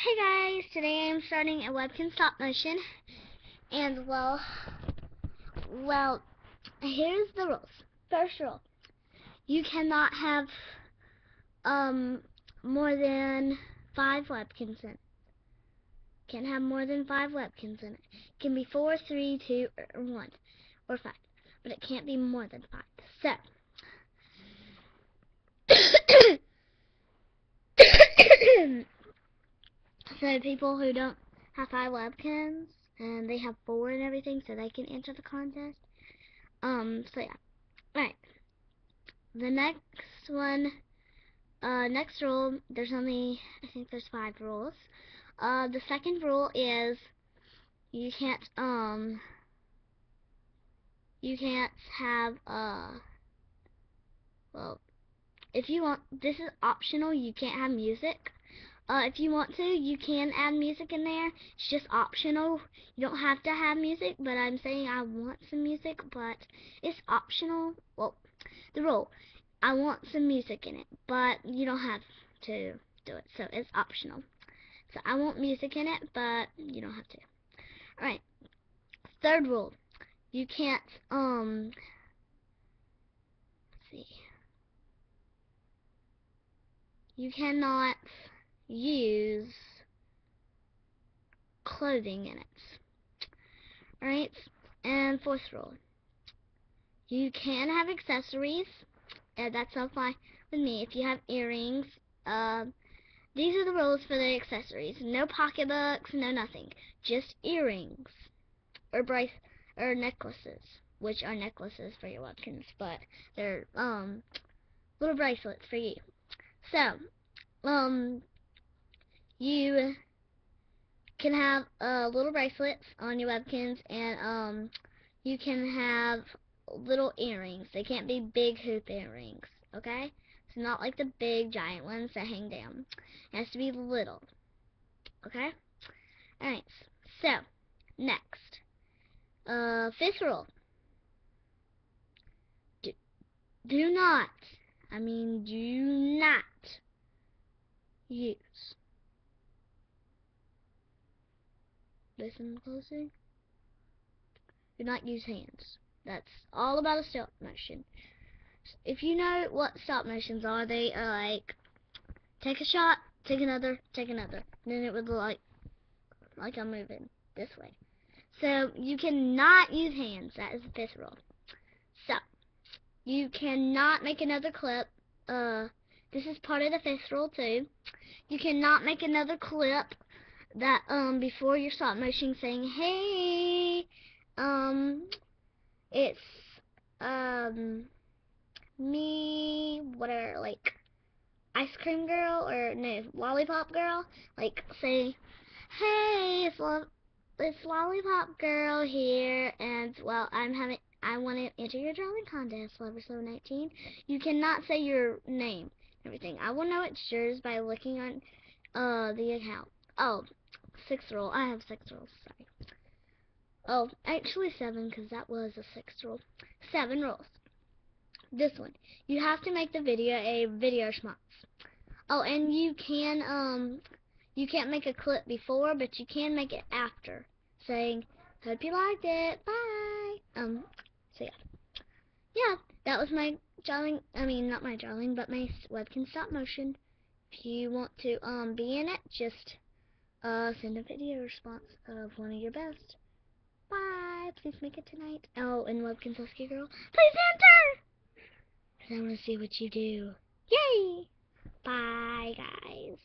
Hey guys, today I'm starting a webkin stop motion, and well, well, here's the rules. First rule, you cannot have um more than five Webkinz in it. Can't have more than five Webkinz in it. It can be four, three, two, or one, or five, but it can't be more than five. So. So people who don't have five Webkinz and they have four and everything, so they can enter the contest. Um. So yeah. Right. The next one. Uh. Next rule. There's only. I think there's five rules. Uh. The second rule is you can't um. You can't have uh. Well, if you want, this is optional. You can't have music. Uh, if you want to, you can add music in there. It's just optional. You don't have to have music, but I'm saying I want some music, but it's optional. Well, the rule, I want some music in it, but you don't have to do it, so it's optional. So I want music in it, but you don't have to. Alright, third rule, you can't, um, see, you cannot use clothing in it. Alright, and fourth rule. You can have accessories, and that's all fine with me. If you have earrings, um, these are the rules for the accessories. No pocketbooks, no nothing. Just earrings, or brace, or necklaces, which are necklaces for your Webkinz, but they're, um, little bracelets for you. So, um, you can have uh, little bracelets on your Webkinz and um, you can have little earrings. They can't be big hoop earrings, okay? It's not like the big giant ones that hang down. It has to be little, okay? Alright, so, next. Uh, fifth rule. Do, do not, I mean do not use listen closely. Do not use hands. That's all about a stop motion. If you know what stop motions are, they are like take a shot, take another, take another. Then it would look like like I'm moving this way. So you cannot use hands. That is the fifth rule. So you cannot make another clip. Uh, this is part of the fifth rule too. You cannot make another clip that um before your stop motion saying hey um it's um me whatever like ice cream girl or no lollipop girl like say hey it's lo it's lollipop girl here and well I'm having I want to enter your drawing contest lovers719 you cannot say your name everything. I will know it's yours by looking on uh the account. Oh six roll. I have six rolls, sorry. Oh, actually seven, because that was a six roll. Seven rolls. This one. You have to make the video a video schmatz. Oh, and you can, um, you can't make a clip before, but you can make it after, saying, hope you liked it, bye. Um, so yeah. Yeah, that was my drawing, I mean, not my drawing, but my webkin stop motion. If you want to, um, be in it, just uh, send a video response of one of your best. Bye. Please make it tonight. Oh, and love Kentucky Girl. Please enter! Because I want to see what you do. Yay! Bye, guys.